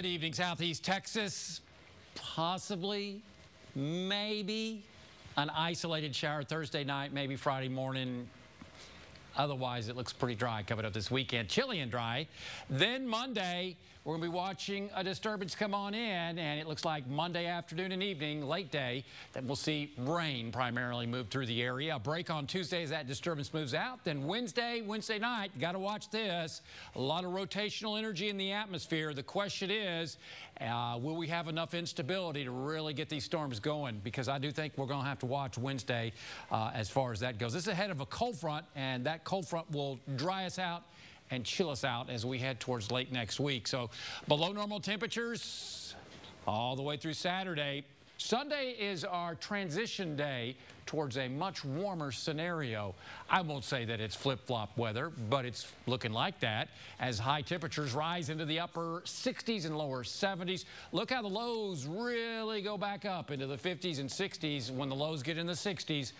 Good evening, Southeast Texas. Possibly, maybe an isolated shower Thursday night, maybe Friday morning. Otherwise, it looks pretty dry coming up this weekend. Chilly and dry. Then Monday, we're going to be watching a disturbance come on in, and it looks like Monday afternoon and evening, late day, that we'll see rain primarily move through the area. A break on Tuesday as that disturbance moves out. Then Wednesday, Wednesday night, got to watch this. A lot of rotational energy in the atmosphere. The question is, uh, will we have enough instability to really get these storms going? Because I do think we're going to have to watch Wednesday uh, as far as that goes. This is ahead of a cold front, and that cold front will dry us out and chill us out as we head towards late next week. So below normal temperatures all the way through Saturday. Sunday is our transition day towards a much warmer scenario. I won't say that it's flip-flop weather, but it's looking like that as high temperatures rise into the upper 60s and lower 70s. Look how the lows really go back up into the 50s and 60s when the lows get in the 60s.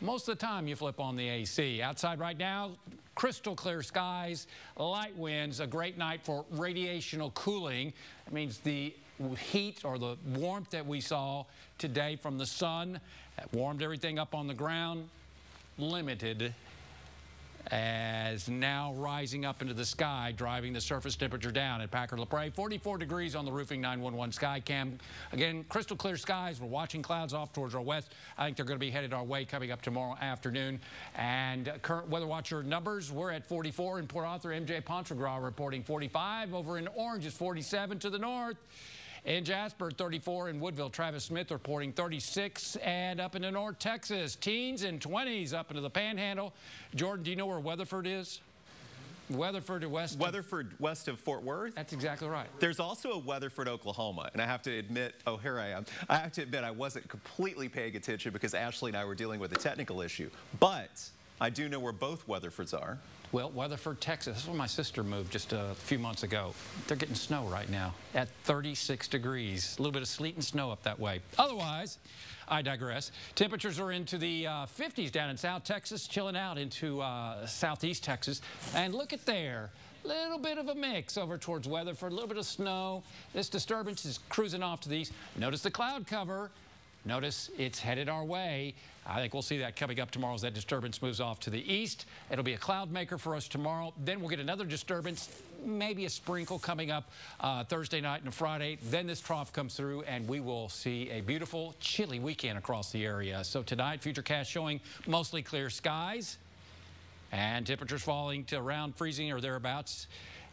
Most of the time you flip on the AC. Outside right now, crystal clear skies, light winds, a great night for radiational cooling. That means the heat or the warmth that we saw today from the sun that warmed everything up on the ground, limited as now rising up into the sky, driving the surface temperature down at Packard LaPrade. 44 degrees on the roofing 911 sky cam. Again, crystal clear skies. We're watching clouds off towards our west. I think they're going to be headed our way coming up tomorrow afternoon. And uh, current Weather Watcher numbers, we're at 44 in Port Arthur. MJ Pontregra reporting 45. Over in Orange is 47 to the north. In Jasper, 34. In Woodville, Travis Smith reporting 36. And up into North Texas, teens and 20s up into the Panhandle. Jordan, do you know where Weatherford is? Weatherford to west. Weatherford of, west of Fort Worth. That's exactly right. There's also a Weatherford, Oklahoma, and I have to admit, oh here I am. I have to admit I wasn't completely paying attention because Ashley and I were dealing with a technical issue, but I do know where both Weatherfords are. Well, Weatherford, Texas. That's where my sister moved just a few months ago. They're getting snow right now at 36 degrees. A little bit of sleet and snow up that way. Otherwise, I digress. Temperatures are into the uh, 50s down in South Texas, chilling out into uh, southeast Texas. And look at there little bit of a mix over towards Weatherford, a little bit of snow. This disturbance is cruising off to the east. Notice the cloud cover. Notice it's headed our way. I think we'll see that coming up tomorrow as that disturbance moves off to the east. It'll be a cloud maker for us tomorrow. Then we'll get another disturbance, maybe a sprinkle coming up uh, Thursday night and Friday. Then this trough comes through and we will see a beautiful chilly weekend across the area. So tonight, Futurecast showing mostly clear skies and temperatures falling to around freezing or thereabouts.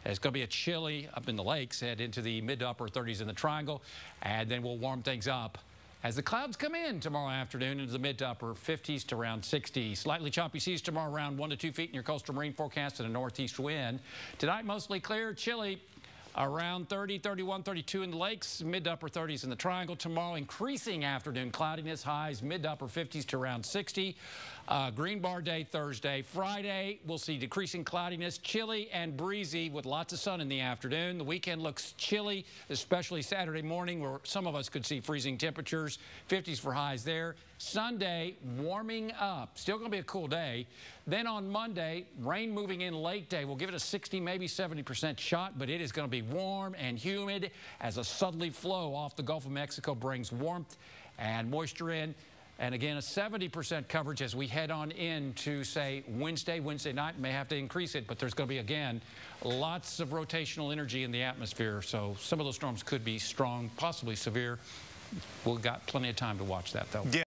It's going to be a chilly up in the lakes, head into the mid to upper 30s in the triangle, and then we'll warm things up as the clouds come in tomorrow afternoon into the mid to upper 50s to around 60. Slightly choppy seas tomorrow around 1 to 2 feet in your coastal marine forecast and a northeast wind. Tonight mostly clear, chilly around 30, 31, 32 in the lakes, mid to upper 30s in the triangle. Tomorrow, increasing afternoon cloudiness, highs mid to upper 50s to around 60. Uh, green bar day Thursday. Friday, we'll see decreasing cloudiness, chilly and breezy with lots of sun in the afternoon. The weekend looks chilly, especially Saturday morning where some of us could see freezing temperatures, 50s for highs there. Sunday, warming up. Still going to be a cool day. Then on Monday, rain moving in late day. We'll give it a 60, maybe 70% shot, but it is going to be warm and humid as a southerly flow off the Gulf of Mexico brings warmth and moisture in. And again, a 70% coverage as we head on into, say, Wednesday, Wednesday night. May have to increase it, but there's going to be, again, lots of rotational energy in the atmosphere. So some of those storms could be strong, possibly severe. We've got plenty of time to watch that, though. Yeah.